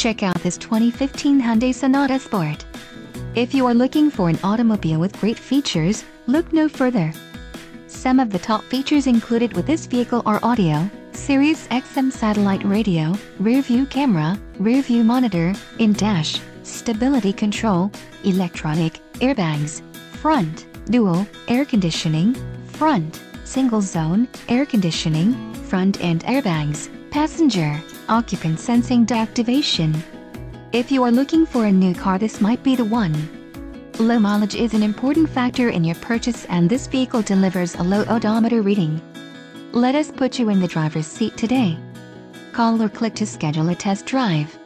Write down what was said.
Check out this 2015 Hyundai Sonata Sport. If you are looking for an automobile with great features, look no further. Some of the top features included with this vehicle are audio, Sirius XM satellite radio, rear view camera, rear view monitor, in-dash, stability control, electronic, airbags, front, dual, air conditioning, front, single zone, air conditioning, front end airbags, passenger, occupant sensing deactivation. If you are looking for a new car this might be the one. Low mileage is an important factor in your purchase and this vehicle delivers a low odometer reading. Let us put you in the driver's seat today. Call or click to schedule a test drive.